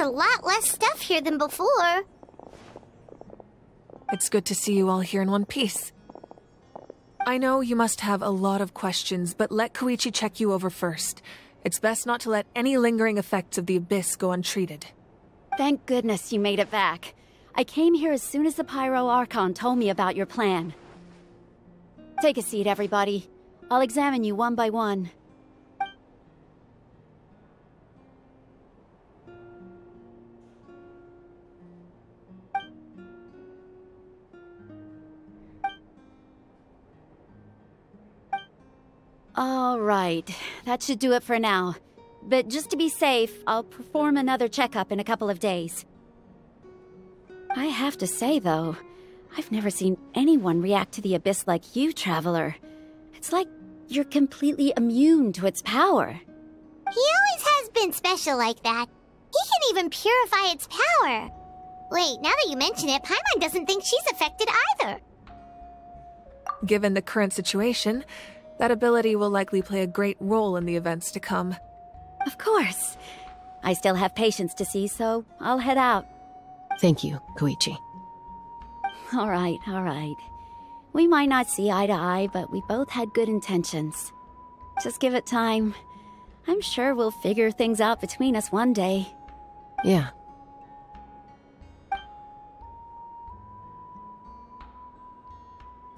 a lot less stuff here than before. It's good to see you all here in one piece. I know you must have a lot of questions, but let Koichi check you over first. It's best not to let any lingering effects of the Abyss go untreated. Thank goodness you made it back. I came here as soon as the Pyro Archon told me about your plan. Take a seat, everybody. I'll examine you one by one. All right, that should do it for now. But just to be safe, I'll perform another checkup in a couple of days. I have to say, though, I've never seen anyone react to the Abyss like you, Traveler. It's like you're completely immune to its power. He always has been special like that. He can even purify its power. Wait, now that you mention it, Paimon doesn't think she's affected either. Given the current situation, that ability will likely play a great role in the events to come. Of course. I still have patients to see, so I'll head out. Thank you, Koichi. All right, all right. We might not see eye to eye, but we both had good intentions. Just give it time. I'm sure we'll figure things out between us one day. Yeah.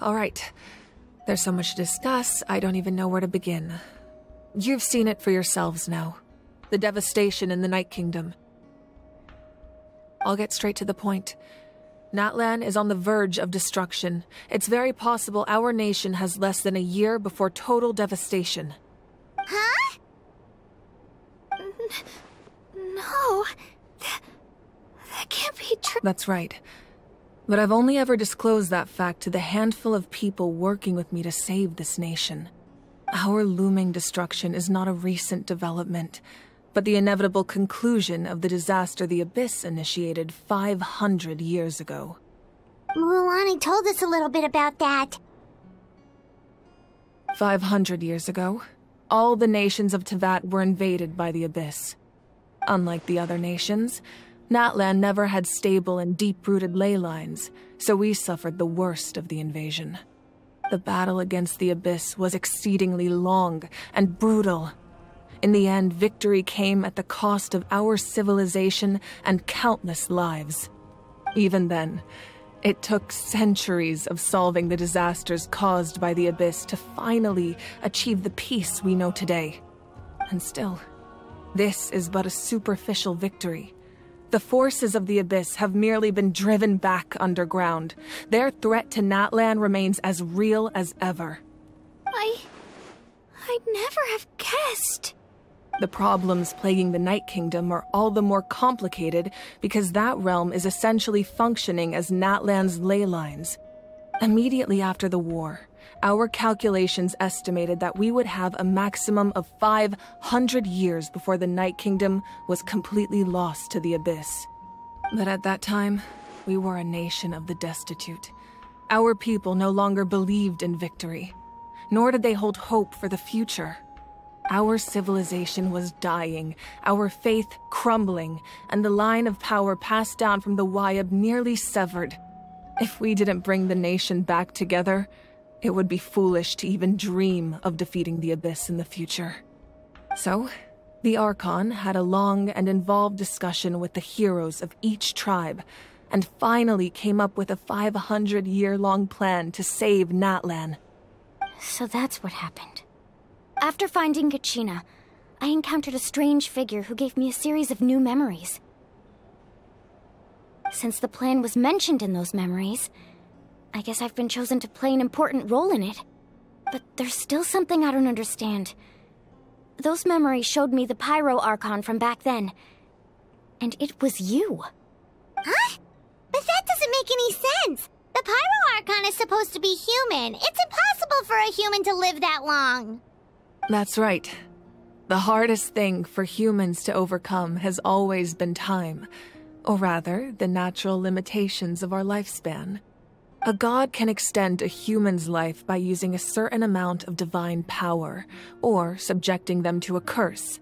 All right. There's so much to discuss, I don't even know where to begin. You've seen it for yourselves now. The devastation in the Night Kingdom. I'll get straight to the point. Natlan is on the verge of destruction. It's very possible our nation has less than a year before total devastation. Huh? no. That, that can't be true. That's right. But I've only ever disclosed that fact to the handful of people working with me to save this nation. Our looming destruction is not a recent development, but the inevitable conclusion of the disaster the Abyss initiated 500 years ago. Mualani told us a little bit about that. 500 years ago, all the nations of Teyvat were invaded by the Abyss. Unlike the other nations, Natlan never had stable and deep-rooted ley lines, so we suffered the worst of the invasion. The battle against the Abyss was exceedingly long and brutal. In the end, victory came at the cost of our civilization and countless lives. Even then, it took centuries of solving the disasters caused by the Abyss to finally achieve the peace we know today. And still, this is but a superficial victory. The forces of the Abyss have merely been driven back underground. Their threat to Natlan remains as real as ever. I... I'd never have guessed. The problems plaguing the Night Kingdom are all the more complicated because that realm is essentially functioning as Natlan's ley lines. Immediately after the war, our calculations estimated that we would have a maximum of 500 years before the Night Kingdom was completely lost to the Abyss. But at that time, we were a nation of the destitute. Our people no longer believed in victory, nor did they hold hope for the future. Our civilization was dying, our faith crumbling, and the line of power passed down from the Wayob nearly severed. If we didn't bring the nation back together, it would be foolish to even dream of defeating the Abyss in the future. So, the Archon had a long and involved discussion with the heroes of each tribe, and finally came up with a 500 year long plan to save Natlan. So that's what happened. After finding Kachina, I encountered a strange figure who gave me a series of new memories. Since the plan was mentioned in those memories, I guess I've been chosen to play an important role in it. But there's still something I don't understand. Those memories showed me the Pyro Archon from back then. And it was you. Huh? But that doesn't make any sense! The Pyro Archon is supposed to be human. It's impossible for a human to live that long. That's right. The hardest thing for humans to overcome has always been time. Or rather, the natural limitations of our lifespan. A god can extend a human's life by using a certain amount of divine power, or subjecting them to a curse.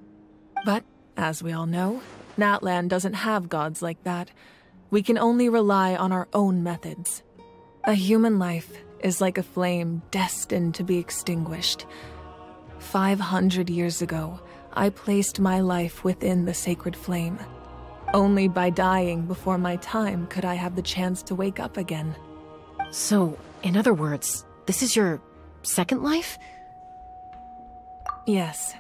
But, as we all know, Natlan doesn't have gods like that. We can only rely on our own methods. A human life is like a flame destined to be extinguished. 500 years ago, I placed my life within the sacred flame. Only by dying before my time could I have the chance to wake up again. So, in other words, this is your second life? Yes.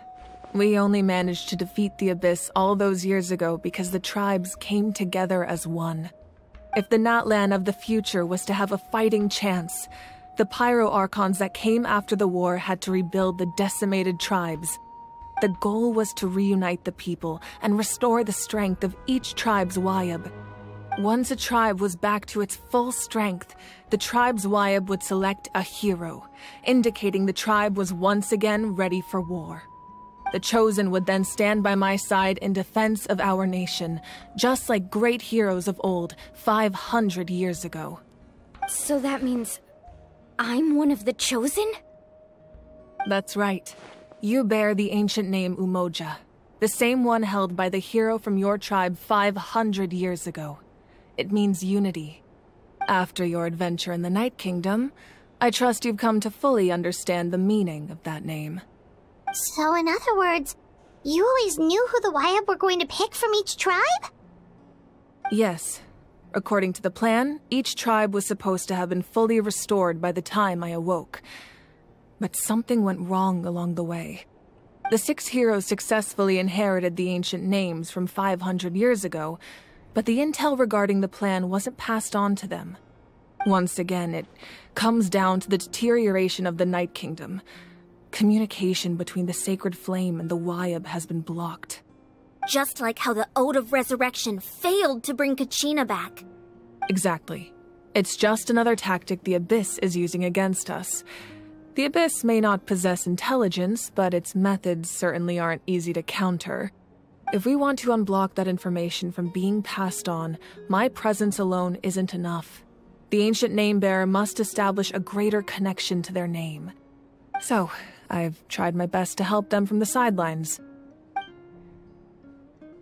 We only managed to defeat the Abyss all those years ago because the tribes came together as one. If the Natlan of the future was to have a fighting chance, the Pyro Archons that came after the war had to rebuild the decimated tribes. The goal was to reunite the people and restore the strength of each tribe's Wayob. Once a tribe was back to its full strength, the tribe's Wayob would select a hero, indicating the tribe was once again ready for war. The Chosen would then stand by my side in defense of our nation, just like great heroes of old 500 years ago. So that means I'm one of the Chosen? That's right. You bear the ancient name Umoja, the same one held by the hero from your tribe 500 years ago. It means unity. After your adventure in the Night Kingdom, I trust you've come to fully understand the meaning of that name. So, in other words, you always knew who the Wayob were going to pick from each tribe? Yes. According to the plan, each tribe was supposed to have been fully restored by the time I awoke. But something went wrong along the way. The six heroes successfully inherited the ancient names from 500 years ago, but the intel regarding the plan wasn't passed on to them. Once again, it comes down to the deterioration of the Night Kingdom. Communication between the Sacred Flame and the Wayob has been blocked. Just like how the Ode of Resurrection failed to bring Kachina back. Exactly. It's just another tactic the Abyss is using against us. The Abyss may not possess intelligence, but its methods certainly aren't easy to counter. If we want to unblock that information from being passed on, my presence alone isn't enough. The ancient name bearer must establish a greater connection to their name. So, I've tried my best to help them from the sidelines.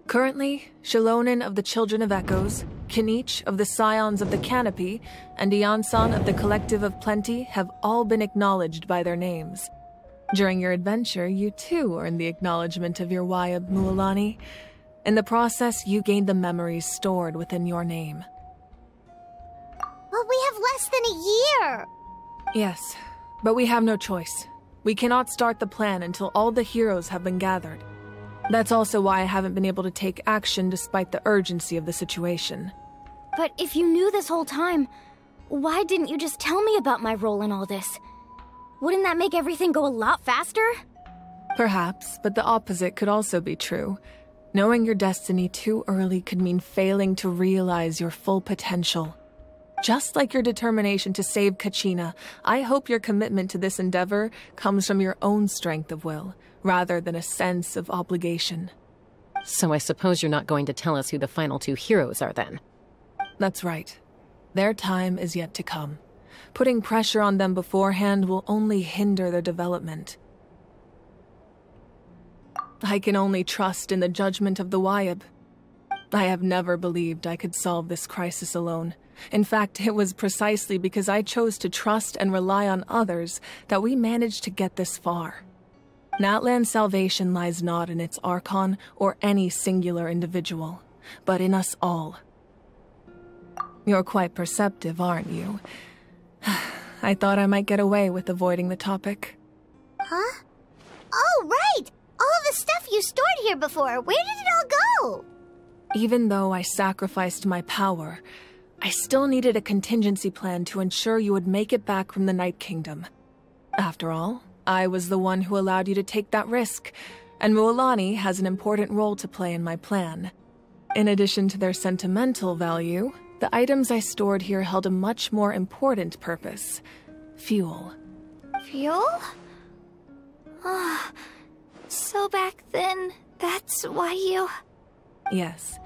Currently, Xilonen of the Children of Echoes, Kinich of the Scions of the Canopy, and Iansan of the Collective of Plenty have all been acknowledged by their names. During your adventure, you too earned the acknowledgement of your Wayob Mualani. In the process, you gained the memories stored within your name. But we have less than a year! Yes, but we have no choice. We cannot start the plan until all the heroes have been gathered. That's also why I haven't been able to take action despite the urgency of the situation. But if you knew this whole time, why didn't you just tell me about my role in all this? Wouldn't that make everything go a lot faster? Perhaps, but the opposite could also be true. Knowing your destiny too early could mean failing to realize your full potential. Just like your determination to save Kachina, I hope your commitment to this endeavor comes from your own strength of will, rather than a sense of obligation. So I suppose you're not going to tell us who the final two heroes are then? That's right. Their time is yet to come. Putting pressure on them beforehand will only hinder their development. I can only trust in the judgment of the Wayob. I have never believed I could solve this crisis alone. In fact, it was precisely because I chose to trust and rely on others that we managed to get this far. Natlan's salvation lies not in its Archon or any singular individual, but in us all. You're quite perceptive, aren't you? I thought I might get away with avoiding the topic. Huh? Oh, right! All the stuff you stored here before, where did it all go? Even though I sacrificed my power, I still needed a contingency plan to ensure you would make it back from the Night Kingdom. After all, I was the one who allowed you to take that risk, and Mualani has an important role to play in my plan. In addition to their sentimental value, the items I stored here held a much more important purpose. Fuel. Fuel? Ah, so back then, that's why you... Yes.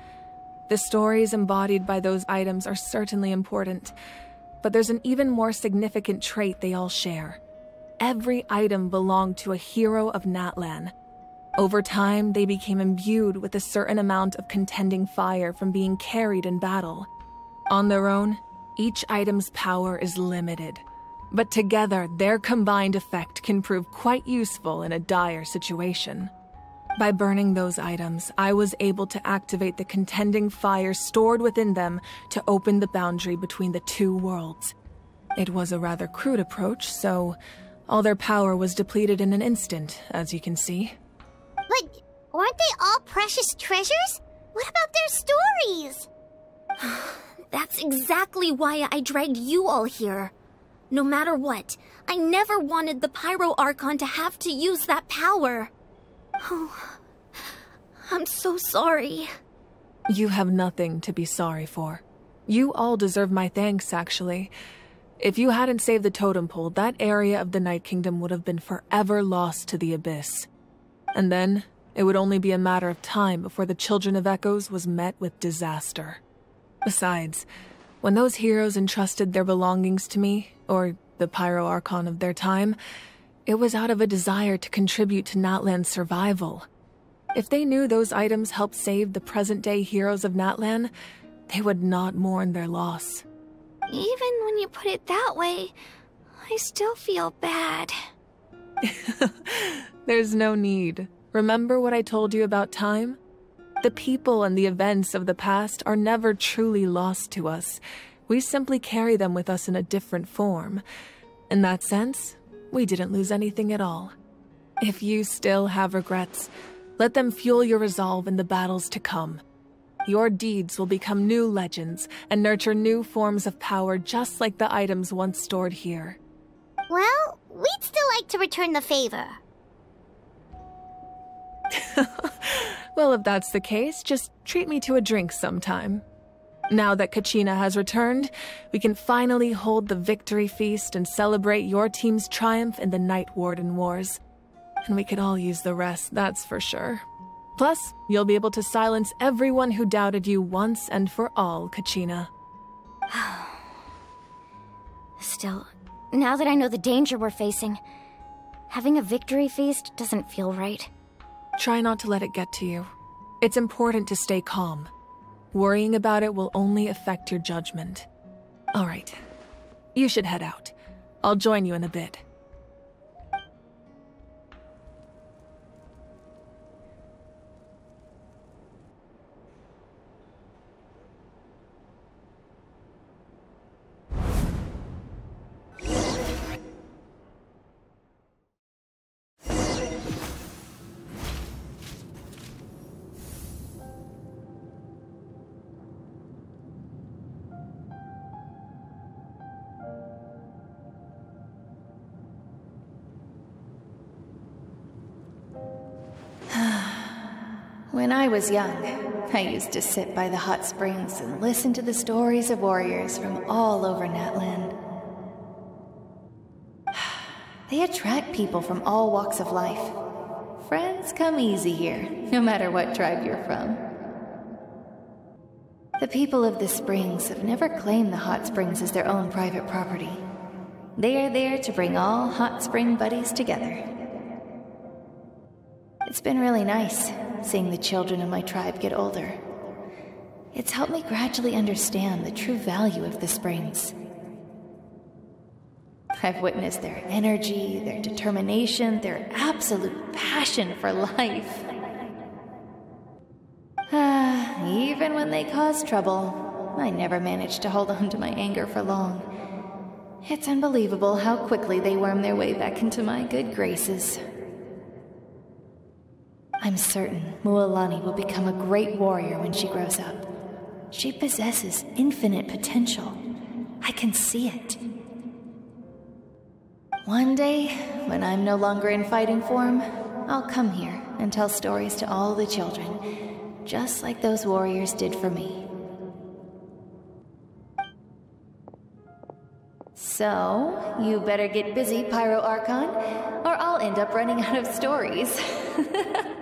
The stories embodied by those items are certainly important, but there's an even more significant trait they all share. Every item belonged to a hero of Natlan. Over time, they became imbued with a certain amount of contending fire from being carried in battle. On their own, each item's power is limited, but together, their combined effect can prove quite useful in a dire situation. By burning those items, I was able to activate the contending fire stored within them to open the boundary between the two worlds. It was a rather crude approach, so all their power was depleted in an instant, as you can see. But weren't they all precious treasures? What about their stories? That's exactly why I dragged you all here. No matter what, I never wanted the Pyro Archon to have to use that power. Oh, I'm so sorry. You have nothing to be sorry for. You all deserve my thanks, actually. If you hadn't saved the totem pole, that area of the Night Kingdom would have been forever lost to the Abyss. And then, it would only be a matter of time before the Children of Echoes was met with disaster. Besides, when those heroes entrusted their belongings to me, or the Pyro Archon of their time, it was out of a desire to contribute to Natlan's survival. If they knew those items helped save the present day heroes of Natlan, they would not mourn their loss. Even when you put it that way, I still feel bad. There's no need. Remember what I told you about time? The people and the events of the past are never truly lost to us. We simply carry them with us in a different form. In that sense, we didn't lose anything at all. If you still have regrets, let them fuel your resolve in the battles to come. Your deeds will become new legends and nurture new forms of power just like the items once stored here. Well, we'd still like to return the favor. well, if that's the case, just treat me to a drink sometime. Now that Kachina has returned, we can finally hold the victory feast and celebrate your team's triumph in the Night Warden Wars. And we could all use the rest, that's for sure. Plus, you'll be able to silence everyone who doubted you once and for all, Kachina. Still, now that I know the danger we're facing, having a victory feast doesn't feel right. Try not to let it get to you. It's important to stay calm. Worrying about it will only affect your judgment. All right. You should head out. I'll join you in a bit. Was young, I used to sit by the hot springs and listen to the stories of warriors from all over Natlan. They attract people from all walks of life. Friends come easy here, no matter what tribe you're from. The people of the springs have never claimed the hot springs as their own private property. They are there to bring all hot spring buddies together. It's been really nice seeing the children of my tribe get older. It's helped me gradually understand the true value of the springs. I've witnessed their energy, their determination, their absolute passion for life. Ah, even when they cause trouble, I never managed to hold on to my anger for long. It's unbelievable how quickly they worm their way back into my good graces. I'm certain Mualani will become a great warrior when she grows up. She possesses infinite potential. I can see it. One day, when I'm no longer in fighting form, I'll come here and tell stories to all the children, just like those warriors did for me. So, you better get busy, Pyro Archon, or I'll end up running out of stories.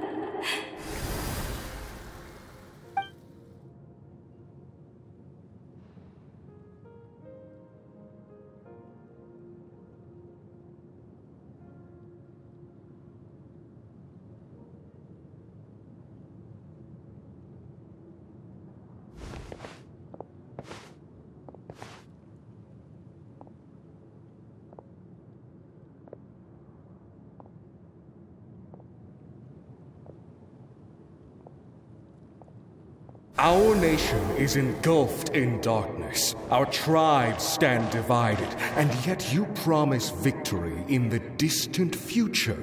nation is engulfed in darkness. Our tribes stand divided, and yet you promise victory in the distant future.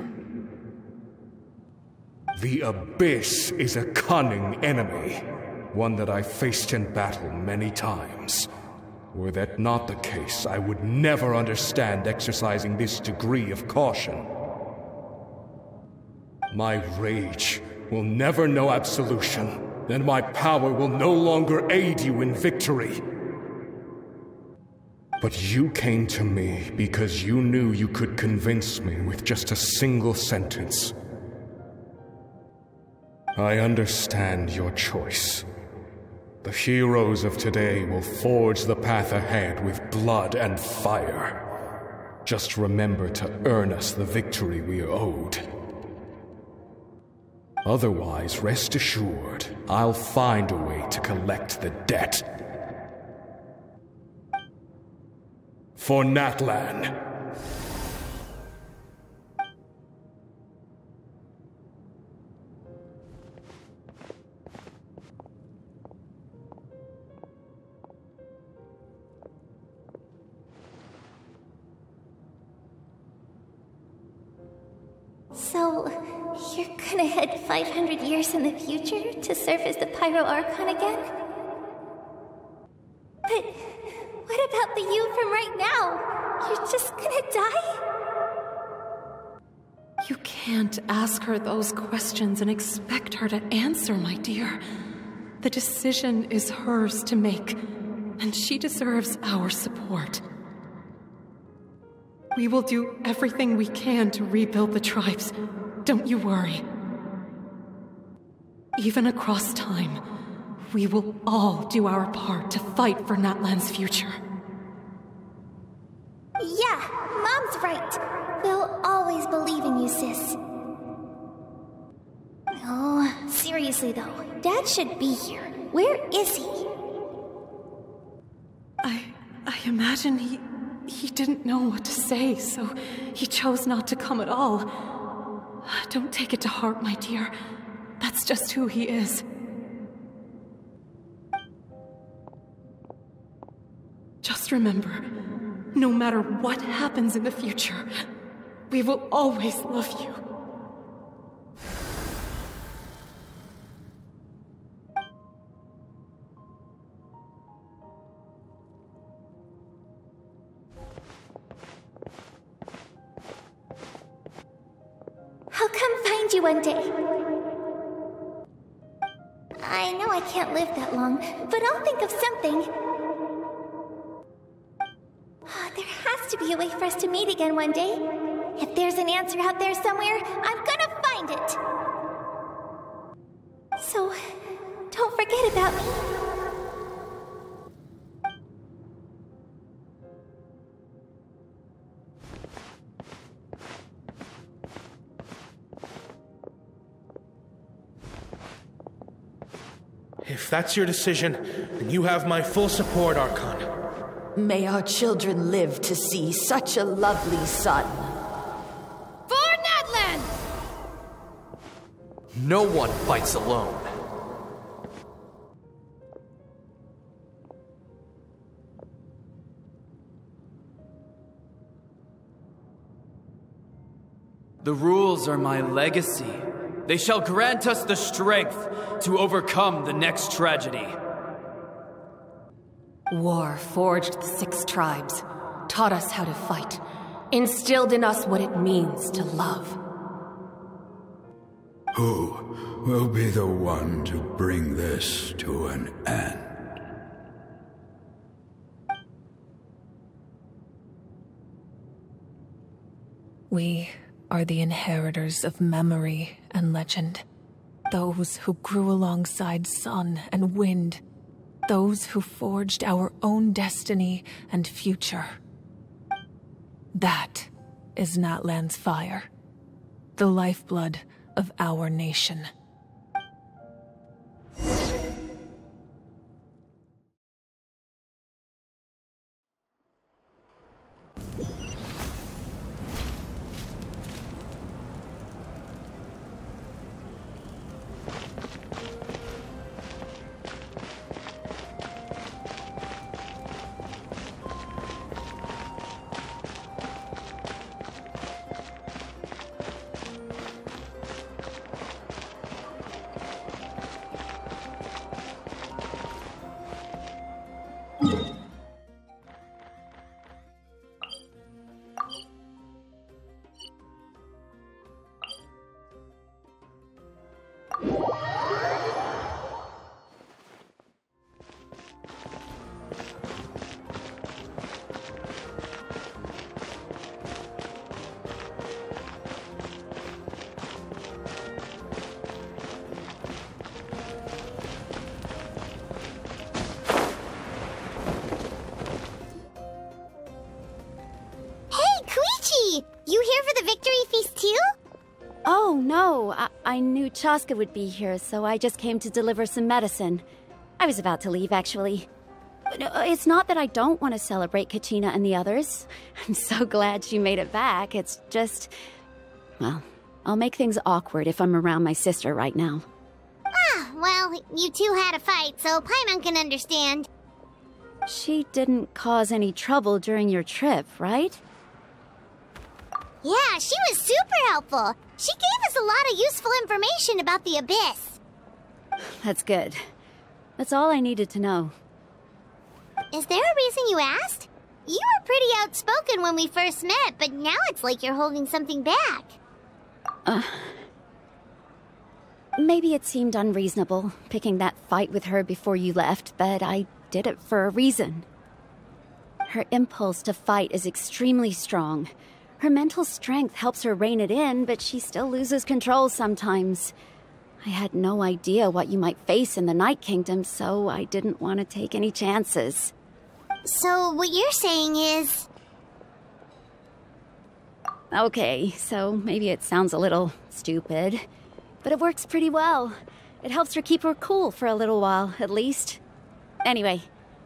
The Abyss is a cunning enemy, one that I faced in battle many times. Were that not the case, I would never understand exercising this degree of caution. My rage will never know absolution then my power will no longer aid you in victory. But you came to me because you knew you could convince me with just a single sentence. I understand your choice. The heroes of today will forge the path ahead with blood and fire. Just remember to earn us the victory we are owed. Otherwise, rest assured, I'll find a way to collect the debt. For Natlan. You're head 500 years in the future to serve as the Pyro Archon again? But what about the you from right now? You're just gonna die? You can't ask her those questions and expect her to answer, my dear. The decision is hers to make, and she deserves our support. We will do everything we can to rebuild the tribes. Don't you worry. Even across time, we will all do our part to fight for Natlan's future. Yeah, Mom's right. We'll always believe in you, sis. Oh, seriously though, Dad should be here. Where is he? I. I imagine he. he didn't know what to say, so he chose not to come at all. Don't take it to heart, my dear. That's just who he is. Just remember, no matter what happens in the future, we will always love you. Way for us to meet again one day. If there's an answer out there somewhere, I'm gonna find it. So, don't forget about me. If that's your decision, then you have my full support, Archon. May our children live to see such a lovely sun. For Natlan! No one fights alone. The rules are my legacy. They shall grant us the strength to overcome the next tragedy. War forged the six tribes, taught us how to fight, instilled in us what it means to love. Who will be the one to bring this to an end? We are the inheritors of memory and legend. Those who grew alongside sun and wind. Those who forged our own destiny and future. That is Natlan's fire. The lifeblood of our nation. I, knew Chasca would be here, so I just came to deliver some medicine. I was about to leave, actually. No, it's not that I don't want to celebrate Kachina and the others. I'm so glad she made it back. It's just... Well, I'll make things awkward if I'm around my sister right now. Ah, well, you two had a fight, so Paimon can understand. She didn't cause any trouble during your trip, right? Yeah, she was super helpful. She gave us a lot of useful information about the Abyss. That's good. That's all I needed to know. Is there a reason you asked? You were pretty outspoken when we first met, but now it's like you're holding something back. Uh, maybe it seemed unreasonable, picking that fight with her before you left, but I did it for a reason. Her impulse to fight is extremely strong. Her mental strength helps her rein it in, but she still loses control sometimes. I had no idea what you might face in the Night Kingdom, so I didn't want to take any chances. So, what you're saying is... Okay, so maybe it sounds a little stupid, but it works pretty well. It helps her keep her cool for a little while, at least. Anyway,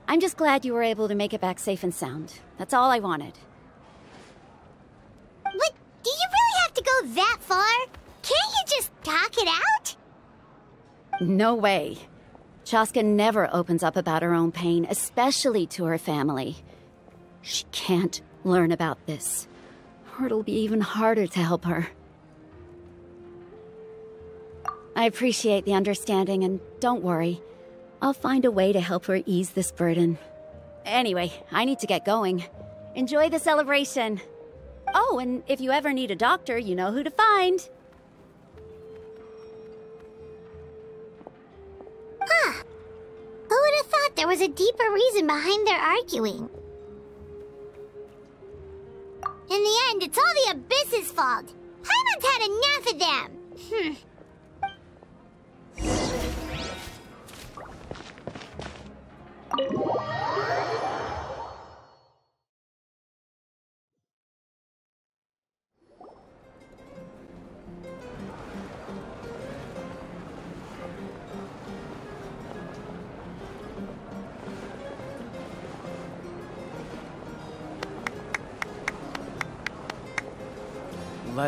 I'm just glad you were able to make it back safe and sound. That's all I wanted. What? Do you really have to go that far? Can't you just talk it out? No way. Chasca never opens up about her own pain, especially to her family. She can't learn about this, or it'll be even harder to help her. I appreciate the understanding, and don't worry. I'll find a way to help her ease this burden. Anyway, I need to get going. Enjoy the celebration. Oh, and if you ever need a doctor, you know who to find. Huh. Who would have thought there was a deeper reason behind their arguing? In the end, it's all the Abyss's fault. Paimon's had enough of them. Hmm.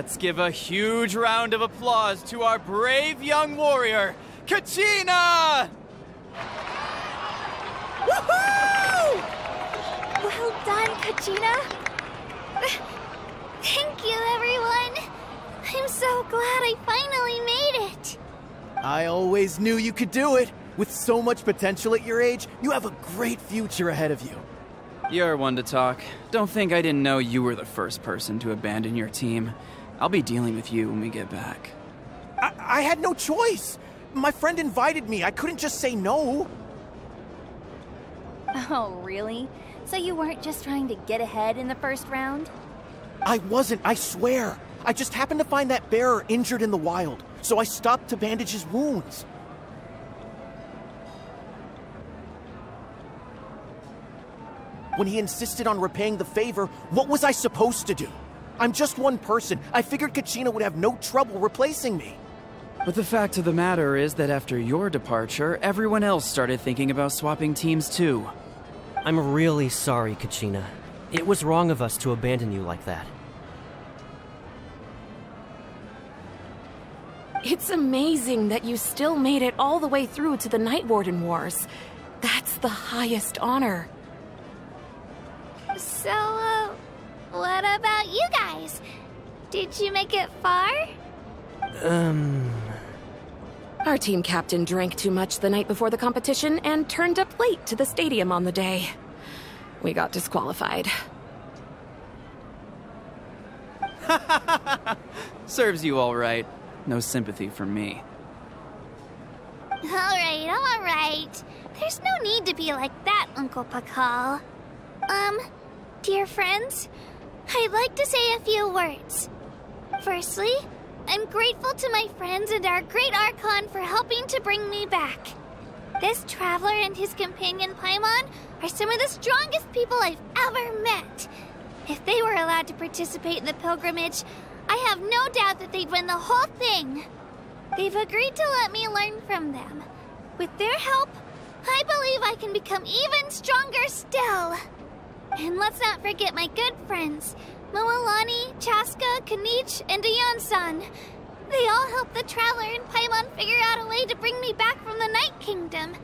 Let's give a huge round of applause to our brave young warrior, Kachina! Woohoo! Well done, Kachina. Thank you, everyone. I'm so glad I finally made it. I always knew you could do it. With so much potential at your age, you have a great future ahead of you. You're one to talk. Don't think I didn't know you were the first person to abandon your team. I'll be dealing with you when we get back. I, I had no choice. My friend invited me. I couldn't just say no. Oh, really? So you weren't just trying to get ahead in the first round? I wasn't, I swear. I just happened to find that bearer injured in the wild, so I stopped to bandage his wounds. When he insisted on repaying the favor, what was I supposed to do? I'm just one person. I figured Kachina would have no trouble replacing me. But the fact of the matter is that after your departure, everyone else started thinking about swapping teams too. I'm really sorry, Kachina. It was wrong of us to abandon you like that. It's amazing that you still made it all the way through to the Night Warden Wars. That's the highest honor. So, uh, what about you guys? Did you make it far? Um... Our team captain drank too much the night before the competition and turned up late to the stadium on the day. We got disqualified. Serves you all right. No sympathy for me. Alright, alright. There's no need to be like that, Uncle Pakal. Um, dear friends, I'd like to say a few words. Firstly, I'm grateful to my friends and our great Archon for helping to bring me back. This traveler and his companion Paimon are some of the strongest people I've ever met. If they were allowed to participate in the pilgrimage, I have no doubt that they'd win the whole thing. They've agreed to let me learn from them. With their help, I believe I can become even stronger still. And let's not forget my good friends, Mualani, Chasca, Kinich, and Iansan. They all helped the Traveler and Paimon figure out a way to bring me back from the Night Kingdom.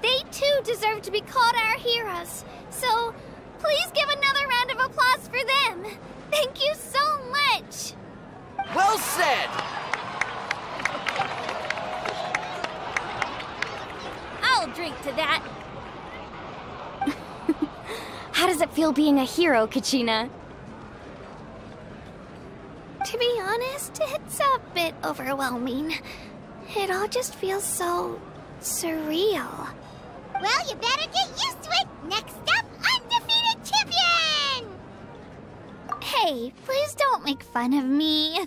They too deserve to be called our heroes, so please give another round of applause for them. Thank you so much. Well said! I'll drink to that. How does it feel being a hero, Kachina? To be honest, it's a bit overwhelming. It all just feels so surreal. Well, you better get used to it. Next up, undefeated champion! Hey, please don't make fun of me.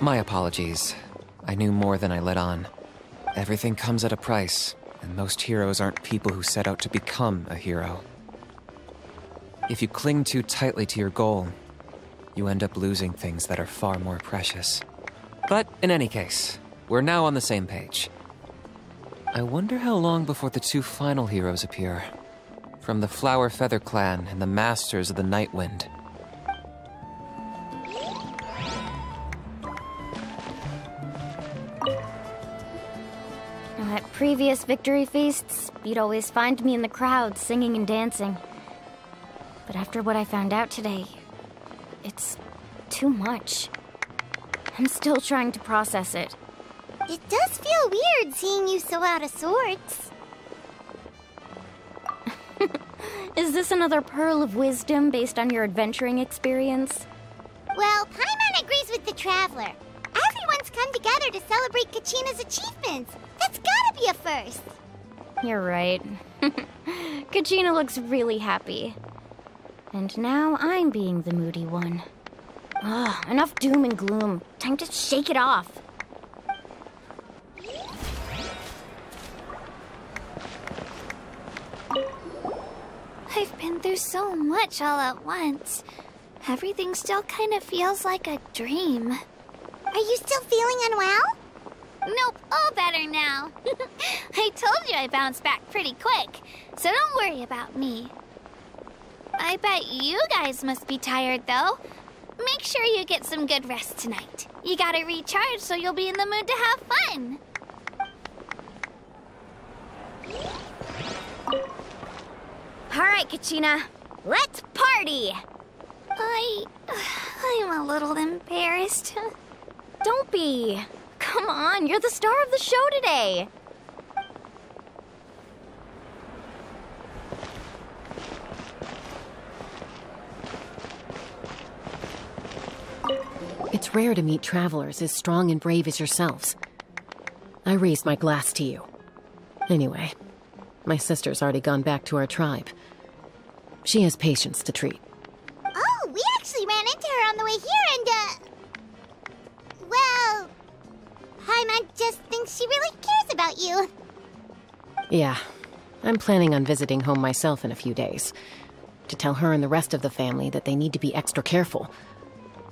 My apologies. I knew more than I let on. Everything comes at a price, and most heroes aren't people who set out to become a hero. If you cling too tightly to your goal, you end up losing things that are far more precious. But in any case, we're now on the same page. I wonder how long before the two final heroes appear. From the Flower Feather Clan and the Masters of the Night previous victory feasts, you'd always find me in the crowd singing and dancing. But after what I found out today, it's too much. I'm still trying to process it. It does feel weird seeing you so out of sorts. Is this another pearl of wisdom based on your adventuring experience? Well, Paimon agrees with the Traveler. Everyone's come together to celebrate Kachina's achievements. That's gotta be a first. You're right. Kachina looks really happy. And now I'm being the moody one. Ugh, enough doom and gloom. Time to shake it off. I've been through so much all at once. Everything still kind of feels like a dream. Are you still feeling unwell? Nope, all better now. I told you I bounced back pretty quick, so don't worry about me. I bet you guys must be tired, though. Make sure you get some good rest tonight. You gotta recharge so you'll be in the mood to have fun. All right, Kachina. Let's party! I... I'm a little embarrassed. Don't be. Come on, you're the star of the show today. It's rare to meet travelers as strong and brave as yourselves. I raised my glass to you. Anyway, my sister's already gone back to our tribe. She has patients to treat. Oh, we actually ran into her on the way here and, uh... Paimon just thinks she really cares about you. Yeah, I'm planning on visiting home myself in a few days. To tell her and the rest of the family that they need to be extra careful.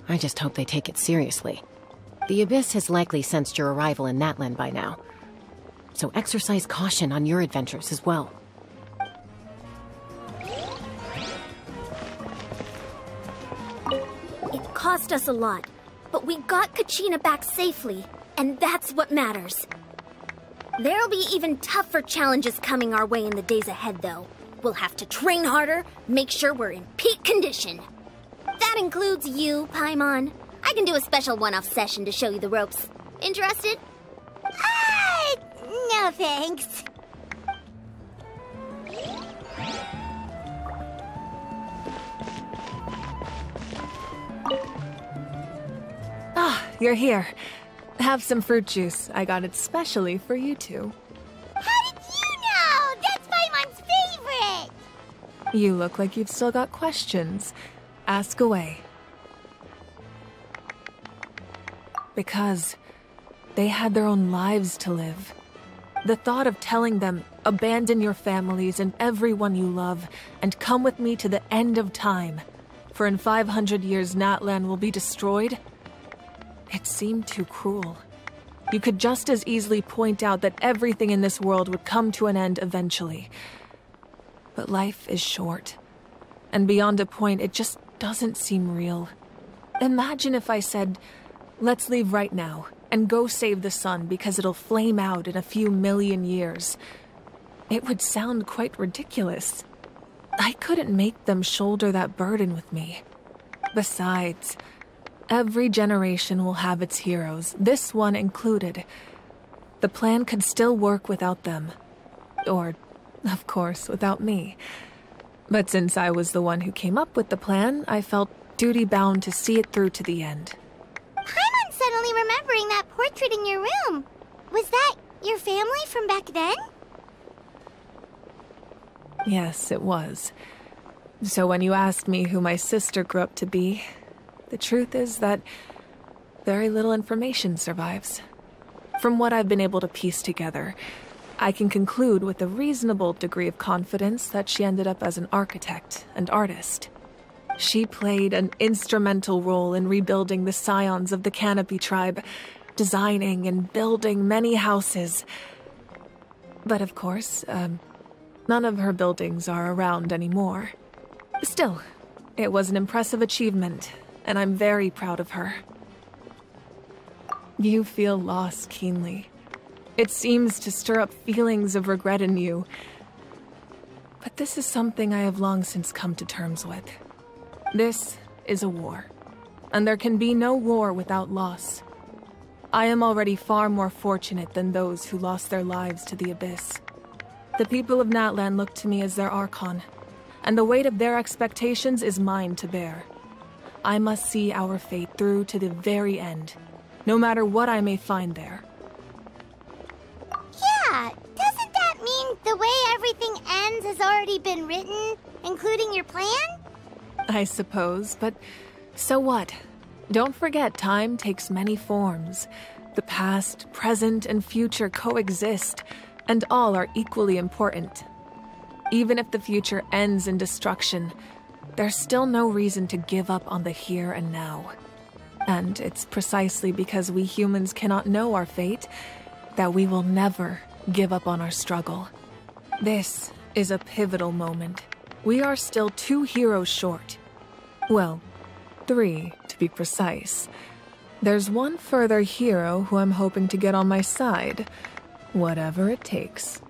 I just hope they take it seriously. The Abyss has likely sensed your arrival in Natlan by now. So exercise caution on your adventures as well. It cost us a lot, but we got Kachina back safely, and that's what matters. There'll be even tougher challenges coming our way in the days ahead, though. We'll have to train harder, make sure we're in peak condition. That includes you, Paimon. I can do a special one-off session to show you the ropes. Interested? Ah, no thanks. Ah, you're here. Have some fruit juice. I got it specially for you two. How did you know? That's Paimon's favorite! You look like you've still got questions. Ask away. Because They had their own lives to live. The thought of telling them, abandon your families and everyone you love, and come with me to the end of time, for in 500 years Natlan will be destroyed, it seemed too cruel. You could just as easily point out that everything in this world would come to an end eventually. But life is short. And beyond a point, it just doesn't seem real. Imagine if I said, let's leave right now and go save the sun because it'll flame out in a few million years. It would sound quite ridiculous. I couldn't make them shoulder that burden with me. Besides, Every generation will have its heroes, this one included. The plan could still work without them. Or, of course, without me. But since I was the one who came up with the plan, I felt duty bound to see it through to the end. Paimon suddenly remembering that portrait in your room. Was that your family from back then? Yes, it was. So when you asked me who my sister grew up to be, the truth is that very little information survives. From what I've been able to piece together, I can conclude with a reasonable degree of confidence that she ended up as an architect and artist. She played an instrumental role in rebuilding the scions of the Canopy tribe, designing and building many houses. But of course, um, none of her buildings are around anymore. Still, it was an impressive achievement, and I'm very proud of her. You feel loss keenly. It seems to stir up feelings of regret in you. But this is something I have long since come to terms with. This is a war, and there can be no war without loss. I am already far more fortunate than those who lost their lives to the Abyss. The people of Natlan look to me as their Archon, and the weight of their expectations is mine to bear. I must see our fate through to the very end, no matter what I may find there. Yeah, doesn't that mean the way everything ends has already been written, including your plan? I suppose, but so what? Don't forget, time takes many forms. The past, present, and future coexist, and all are equally important. Even if the future ends in destruction, there's still no reason to give up on the here and now. And it's precisely because we humans cannot know our fate that we will never give up on our struggle. This is a pivotal moment. We are still two heroes short. Well, three, to be precise. There's one further hero who I'm hoping to get on my side, whatever it takes.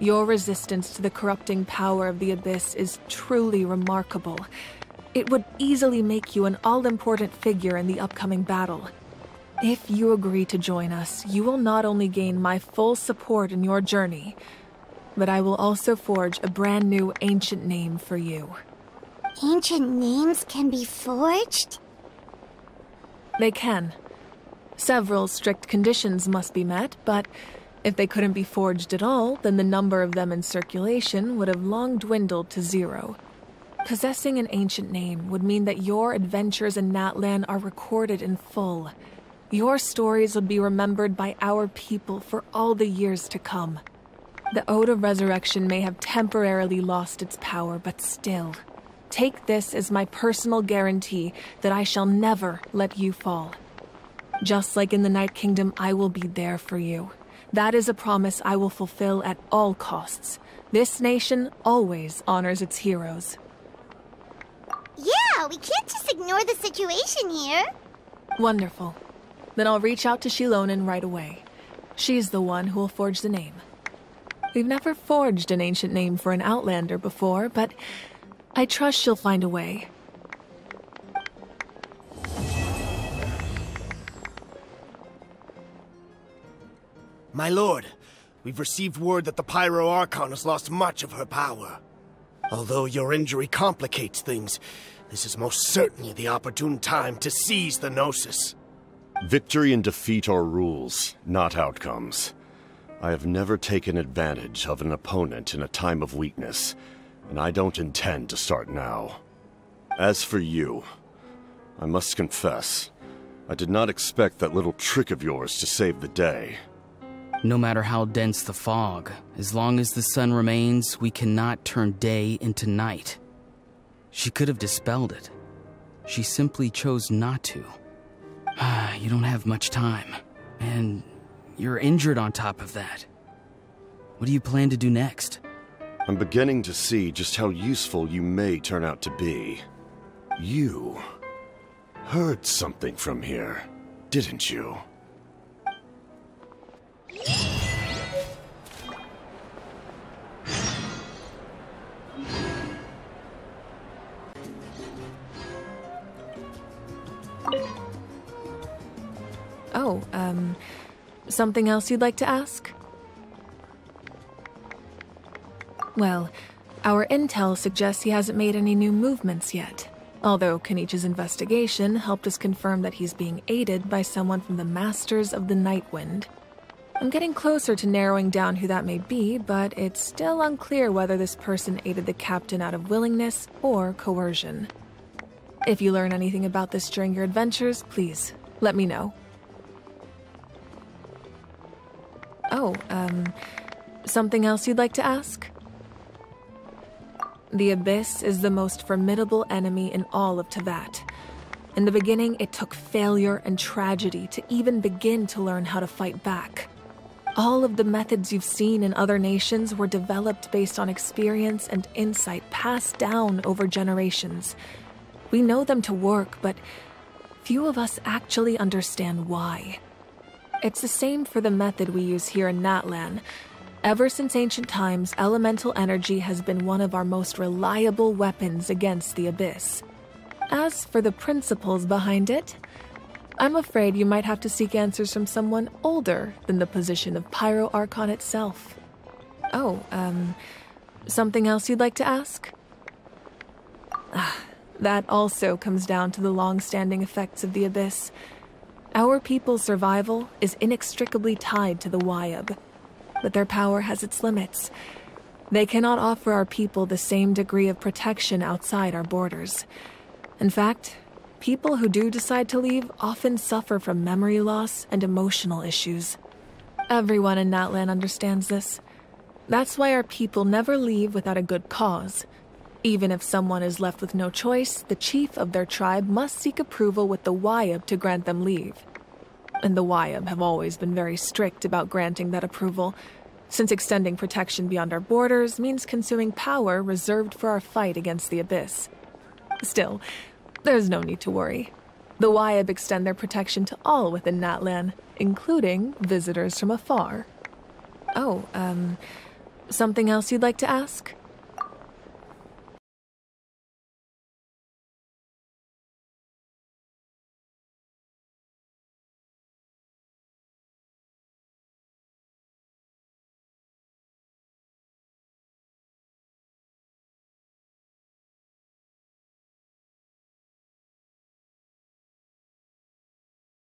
Your resistance to the corrupting power of the Abyss is truly remarkable. It would easily make you an all-important figure in the upcoming battle. If you agree to join us, you will not only gain my full support in your journey, but I will also forge a brand new ancient name for you. Ancient names can be forged? They can. Several strict conditions must be met, but if they couldn't be forged at all, then the number of them in circulation would have long dwindled to zero. Possessing an ancient name would mean that your adventures in Natlan are recorded in full. Your stories would be remembered by our people for all the years to come. The Ode of Resurrection may have temporarily lost its power, but still, take this as my personal guarantee that I shall never let you fall. Just like in the Night Kingdom, I will be there for you. That is a promise I will fulfill at all costs. This nation always honors its heroes. Yeah, we can't just ignore the situation here. Wonderful. Then I'll reach out to Xilonen right away. She's the one who will forge the name. We've never forged an ancient name for an Outlander before, but I trust she'll find a way. My lord, we've received word that the Pyro Archon has lost much of her power. Although your injury complicates things, this is most certainly the opportune time to seize the Gnosis. Victory and defeat are rules, not outcomes. I have never taken advantage of an opponent in a time of weakness, and I don't intend to start now. As for you, I must confess, I did not expect that little trick of yours to save the day. No matter how dense the fog, as long as the sun remains, we cannot turn day into night. She could have dispelled it. She simply chose not to. you don't have much time. And you're injured on top of that. What do you plan to do next? I'm beginning to see just how useful you may turn out to be. You heard something from here, didn't you? Oh, um, something else you'd like to ask? Well, our intel suggests he hasn't made any new movements yet. Although Kinich's investigation helped us confirm that he's being aided by someone from the Masters of the Nightwind. I'm getting closer to narrowing down who that may be, but it's still unclear whether this person aided the captain out of willingness or coercion. If you learn anything about this during your adventures, please let me know. Oh, um, something else you'd like to ask? The Abyss is the most formidable enemy in all of Teyvat. In the beginning, it took failure and tragedy to even begin to learn how to fight back. All of the methods you've seen in other nations were developed based on experience and insight passed down over generations. We know them to work, but few of us actually understand why. It's the same for the method we use here in Natlan. Ever since ancient times, elemental energy has been one of our most reliable weapons against the Abyss. As for the principles behind it, I'm afraid you might have to seek answers from someone older than the position of Pyro Archon itself. Oh, um, something else you'd like to ask? Ah, that also comes down to the long standing effects of the Abyss. Our people's survival is inextricably tied to the Wayob, but their power has its limits. They cannot offer our people the same degree of protection outside our borders. In fact, people who do decide to leave often suffer from memory loss and emotional issues. Everyone in Natlan understands this. That's why our people never leave without a good cause. Even if someone is left with no choice, the chief of their tribe must seek approval with the Wayob to grant them leave. And the Wayob have always been very strict about granting that approval, since extending protection beyond our borders means consuming power reserved for our fight against the Abyss. Still, there's no need to worry. The Wayob extend their protection to all within Natlan, including visitors from afar. Oh, um, something else you'd like to ask?